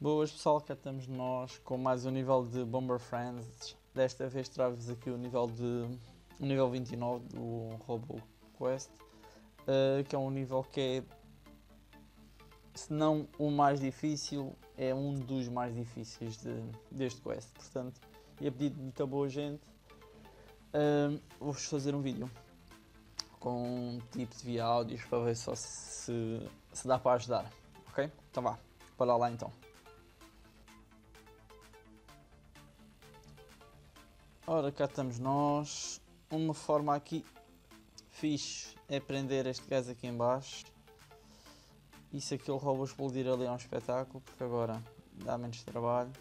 Boas pessoal, cá estamos nós com mais um nível de Bomber Friends. Desta vez trago-vos aqui o nível de o nível 29 do Robo Quest, uh, que é um nível que é, se não o mais difícil, é um dos mais difíceis de, deste quest. Portanto, e a pedido de muita boa gente, uh, vou-vos fazer um vídeo com tipos via áudios para ver só se, se dá para ajudar. Ok? Então vá, para lá então. Ora, cá estamos nós. Uma forma aqui fixe é prender este gajo aqui em baixo. Isso aqui o robô explodir ali é um espetáculo, porque agora dá menos trabalho.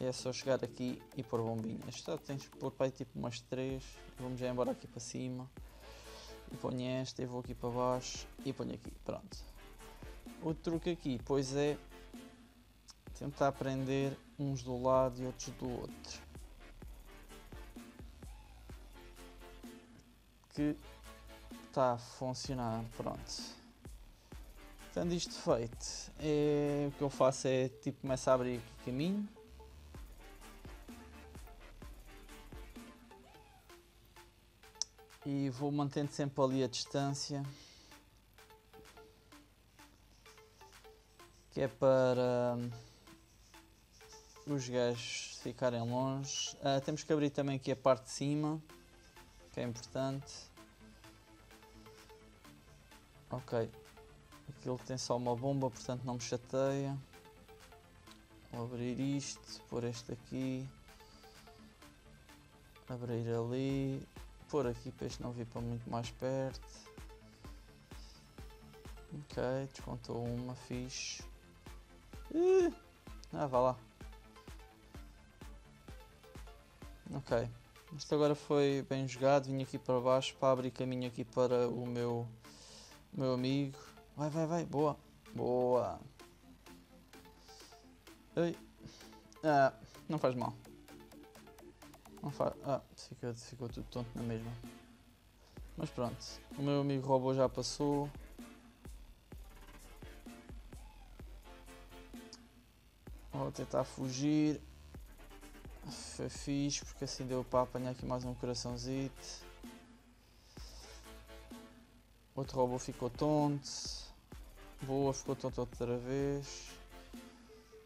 É só chegar aqui e pôr bombinhas. Só tens que pôr para aí tipo umas 3. Vamos já embora aqui para cima. E ponho esta e vou aqui para baixo e ponho aqui. Pronto. O truque aqui, pois é tentar prender uns do lado e outros do outro. Que está a funcionar, pronto. Tendo isto feito, é, o que eu faço é tipo começar a abrir aqui caminho. E vou mantendo sempre ali a distância. Que é para hum, os gajos ficarem longe. Uh, temos que abrir também aqui a parte de cima que é importante. Ok, aquilo tem só uma bomba, portanto não me chateia. Vou abrir isto, pôr este aqui, abrir ali, pôr aqui para este não vir para muito mais perto. Ok, descontou uma, fixe. Uh, ah, vá lá. Ok. Isto agora foi bem jogado, vim aqui para baixo para abrir caminho aqui para o meu, meu amigo. Vai, vai, vai, boa, boa. Ei. Ah, não faz mal. Não faz. Ah, ficou, ficou tudo tonto na mesma. Mas pronto, o meu amigo robô já passou. Vou tentar fugir. Foi fixe porque assim deu para apanhar aqui mais um coraçãozinho. Outro robô ficou tonto. Boa, ficou tonto outra vez.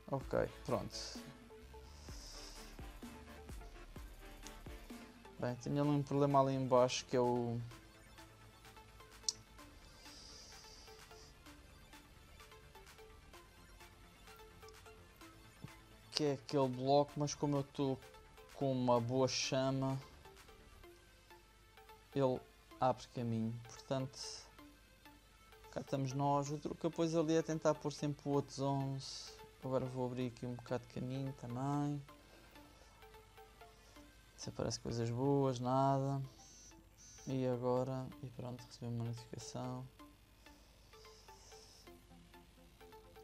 Ok, pronto. Bem, tenho ali um problema ali embaixo que é o que é aquele bloco, mas como eu estou com uma boa chama, ele abre caminho. Portanto, cá estamos nós. O truque depois ali é tentar pôr sempre outros 11. Agora vou abrir aqui um bocado de caminho também. Se aparece coisas boas, nada. E agora, e pronto, recebi uma notificação.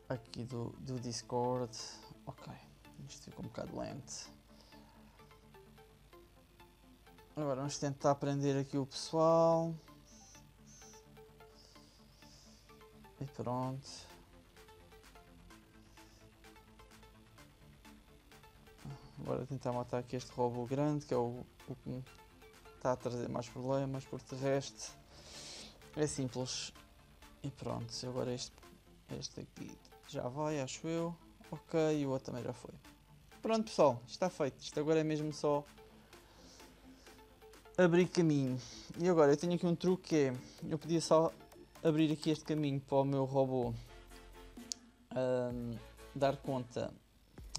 Aqui do, do Discord. Ok. Isto fica um bocado lento. Agora vamos tentar aprender aqui o pessoal. E pronto. Agora tentar matar aqui este robô grande que é o, o que está a trazer mais problemas, porque de resto é simples. E pronto, agora este, este aqui já vai, acho eu. Ok, e o outro também já foi. Pronto pessoal, está feito. Isto agora é mesmo só abrir caminho. E agora eu tenho aqui um truque que é, eu podia só abrir aqui este caminho para o meu robô um, dar conta,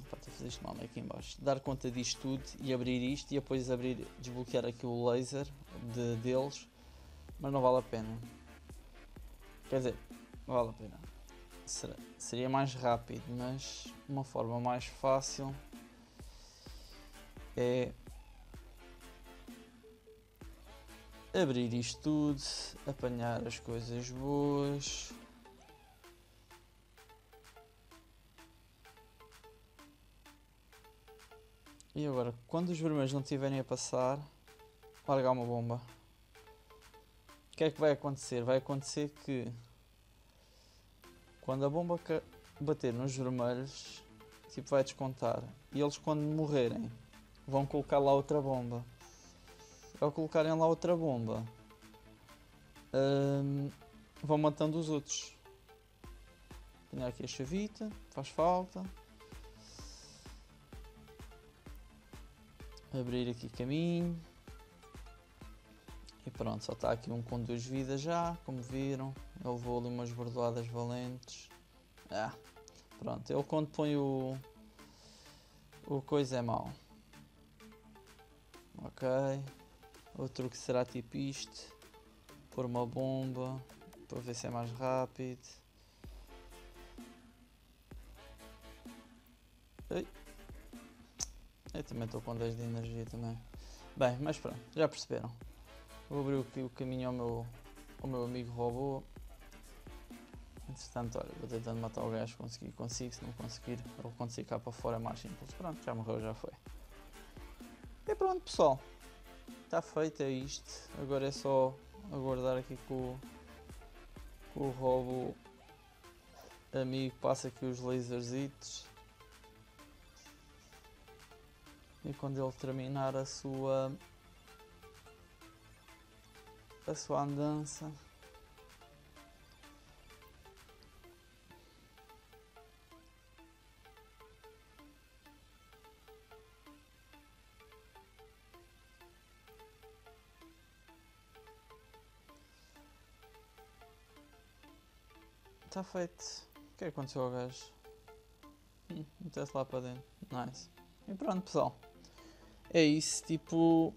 pode fazer isto mal aqui em baixo, dar conta disto tudo e abrir isto e depois abrir, desbloquear aqui o laser de, deles, mas não vale a pena. Quer dizer, vale a pena seria mais rápido, mas uma forma mais fácil é abrir isto tudo, apanhar as coisas boas. E agora, quando os vermelhos não estiverem a passar, largar uma bomba. O que é que vai acontecer? Vai acontecer que quando a bomba bater nos vermelhos, tipo vai descontar. E eles quando morrerem vão colocar lá outra bomba. Ao colocarem lá outra bomba, hum, vão matando os outros. Tenho aqui a chavita, faz falta. Abrir aqui caminho. E pronto, só está aqui um com duas vidas já, como viram. Ele levou ali umas bordoadas valentes. Ah, pronto, ele quando põe o. O coisa é mau. Ok. Outro que será tipo isto. Pôr uma bomba. Para ver se é mais rápido. Ei. Eu também estou com 10 de energia também. Bem, mas pronto, já perceberam. Vou abrir o caminho ao meu, ao meu amigo robô. Entretanto, olha, vou tentando matar o gajo, consegui, consigo, se não conseguir, ou conseguir cá para fora é mais simples. Pronto, já morreu, já foi. E pronto pessoal, está feito, é isto. Agora é só aguardar aqui com, com o robô amigo, passa aqui os laserzitos. E quando ele terminar a sua a sua andança. Está feito. O que é que aconteceu ao gajo? Hum, Meteu-se lá para dentro. Nice. E pronto, pessoal. É isso. Tipo,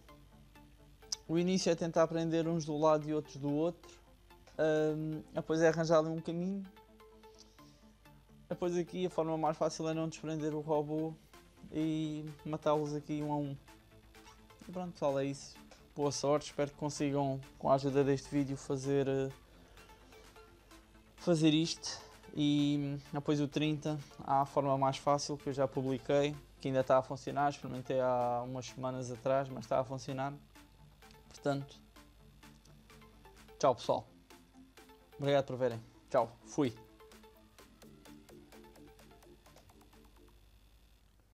o início é tentar aprender uns do lado e outros do outro. Um, depois é arranjar ali um caminho. Depois aqui a forma mais fácil é não desprender o robô e matá-los aqui um a um. E pronto pessoal, é isso. Boa sorte, espero que consigam com a ajuda deste vídeo fazer, eh, fazer isto. E depois o 30 há a forma mais fácil que eu já publiquei, que ainda está a funcionar, experimentei há umas semanas atrás, mas está a funcionar. Portanto, tchau pessoal. Obrigado por verem. Tchau. Fui.